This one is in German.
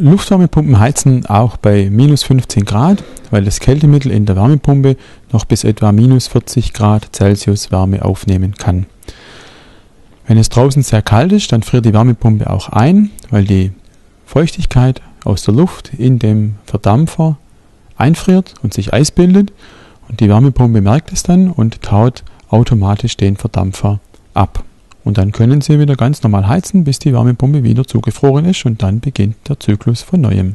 Luftwärmepumpen heizen auch bei minus 15 Grad, weil das Kältemittel in der Wärmepumpe noch bis etwa minus 40 Grad Celsius Wärme aufnehmen kann. Wenn es draußen sehr kalt ist, dann friert die Wärmepumpe auch ein, weil die Feuchtigkeit aus der Luft in dem Verdampfer einfriert und sich Eis bildet und die Wärmepumpe merkt es dann und taut automatisch den Verdampfer ab. Und dann können Sie wieder ganz normal heizen, bis die Wärmepumpe wieder zugefroren ist und dann beginnt der Zyklus von neuem.